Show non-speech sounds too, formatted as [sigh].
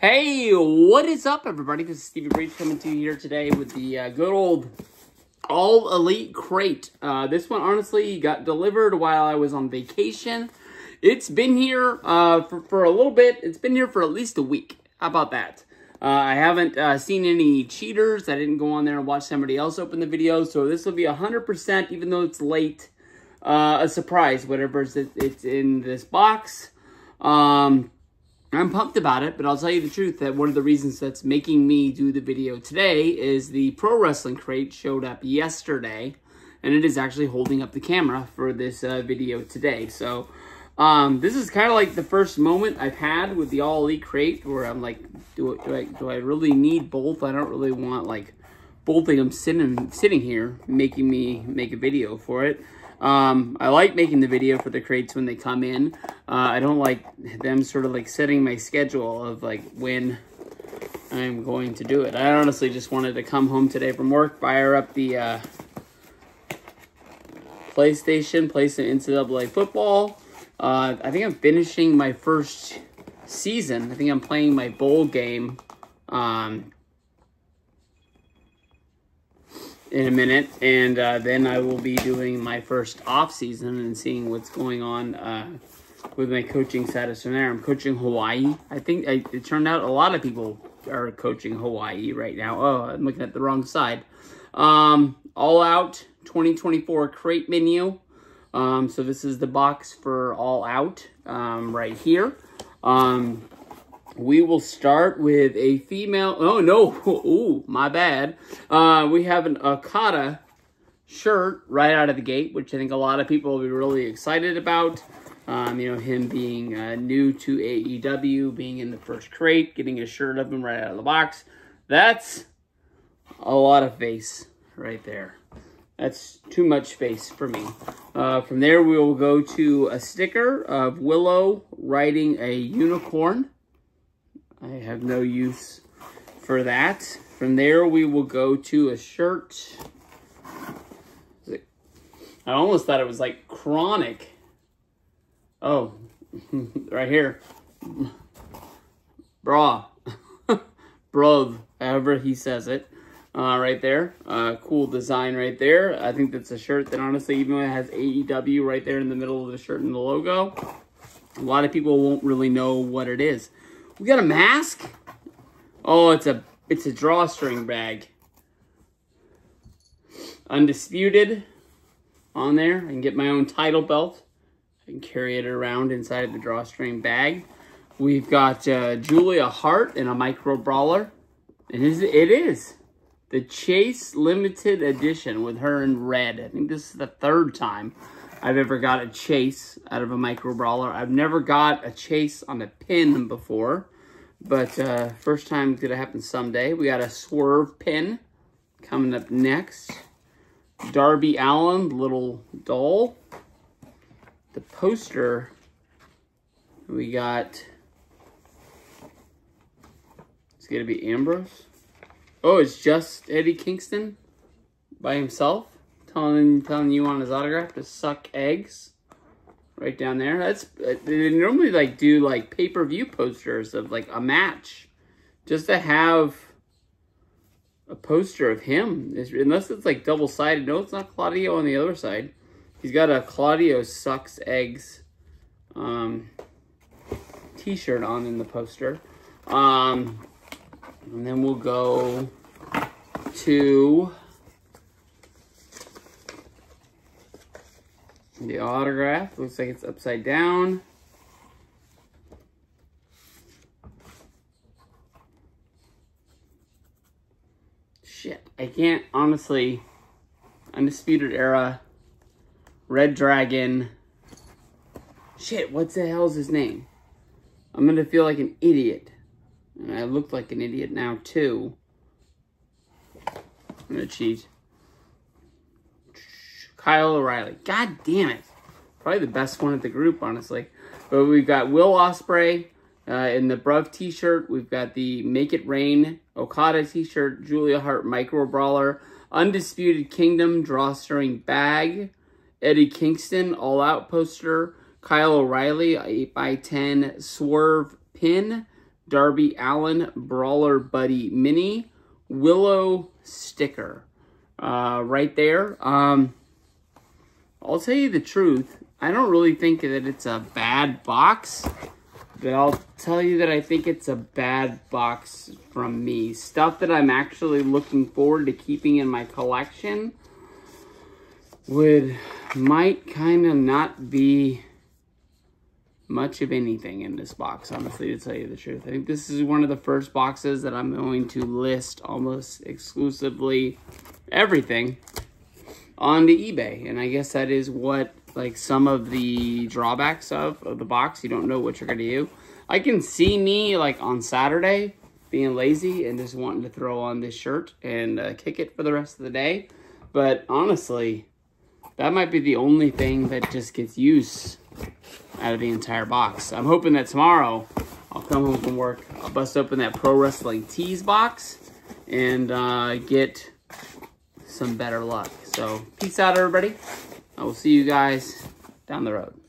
Hey, what is up, everybody? This is Stevie Breech coming to you here today with the uh, good old All Elite Crate. Uh, this one, honestly, got delivered while I was on vacation. It's been here uh, for, for a little bit. It's been here for at least a week. How about that? Uh, I haven't uh, seen any cheaters. I didn't go on there and watch somebody else open the video. So this will be 100%, even though it's late, uh, a surprise, whatever it's, it's in this box. Um, I'm pumped about it, but I'll tell you the truth that one of the reasons that's making me do the video today is the Pro Wrestling Crate showed up yesterday, and it is actually holding up the camera for this uh, video today. So um, this is kind of like the first moment I've had with the All Elite Crate where I'm like, do, do, I, do I really need both? I don't really want like both of them sitting, sitting here making me make a video for it. Um, I like making the video for the crates when they come in. Uh, I don't like them sort of like setting my schedule of like when I'm going to do it. I honestly just wanted to come home today from work, fire up the uh, PlayStation, play some NCAA football. Uh, I think I'm finishing my first season. I think I'm playing my bowl game um, in a minute, and uh, then I will be doing my first off season and seeing what's going on uh, with my coaching status from there. I'm coaching Hawaii. I think I, it turned out a lot of people are coaching Hawaii right now. Oh, I'm looking at the wrong side. Um, all out 2024 crate menu. Um, so this is the box for all out um, right here. Um, we will start with a female. Oh, no. [laughs] Ooh, my bad. Uh, we have an Okada shirt right out of the gate, which I think a lot of people will be really excited about. Um, you know, him being uh, new to AEW, being in the first crate, getting a shirt of him right out of the box. That's a lot of face right there. That's too much face for me. Uh, from there, we will go to a sticker of Willow riding a unicorn. I have no use for that. From there, we will go to a shirt. I almost thought it was like chronic. Oh, [laughs] right here. Bra. [laughs] Brov, however he says it. Uh, right there. Uh, cool design right there. I think that's a shirt that honestly, even though it has AEW right there in the middle of the shirt and the logo, a lot of people won't really know what it is. We got a mask? Oh, it's a it's a drawstring bag. Undisputed on there. I can get my own title belt. I can carry it around inside of the drawstring bag. We've got uh, Julia Hart in a micro brawler. It is, it is the Chase Limited Edition with her in red. I think this is the third time I've ever got a chase out of a micro brawler. I've never got a chase on a pin before, but uh, first time gonna happen someday. We got a swerve pin coming up next. Darby Allin, little doll. The poster, we got, it's gonna be Ambrose. Oh, it's just Eddie Kingston by himself telling telling you on his autograph to suck eggs right down there. That's they normally like do like pay per view posters of like a match, just to have a poster of him. Unless it's like double sided. No, it's not Claudio on the other side. He's got a Claudio sucks eggs um, t-shirt on in the poster. Um, and then we'll go to the autograph. Looks like it's upside down. Shit, I can't honestly. Undisputed Era, Red Dragon. Shit, what the hell's his name? I'm gonna feel like an idiot. And I look like an idiot now, too. I'm gonna cheat. Kyle O'Reilly. God damn it. Probably the best one of the group, honestly. But we've got Will Ospreay uh, in the Bruv t-shirt. We've got the Make It Rain Okada t-shirt. Julia Hart Micro Brawler. Undisputed Kingdom drawstring bag. Eddie Kingston All Out poster. Kyle O'Reilly 8x10 Swerve pin. Darby Allin Brawler Buddy Mini Willow sticker uh, right there. Um, I'll tell you the truth. I don't really think that it's a bad box, but I'll tell you that I think it's a bad box from me. Stuff that I'm actually looking forward to keeping in my collection would might kind of not be much of anything in this box, honestly, to tell you the truth. I think this is one of the first boxes that I'm going to list almost exclusively everything onto eBay. And I guess that is what, like, some of the drawbacks of, of the box. You don't know what you're going to do. I can see me, like, on Saturday being lazy and just wanting to throw on this shirt and uh, kick it for the rest of the day. But honestly, that might be the only thing that just gets used out of the entire box. I'm hoping that tomorrow I'll come home from work, I'll bust open that Pro Wrestling Tees box and uh, get some better luck. So peace out, everybody. I will see you guys down the road.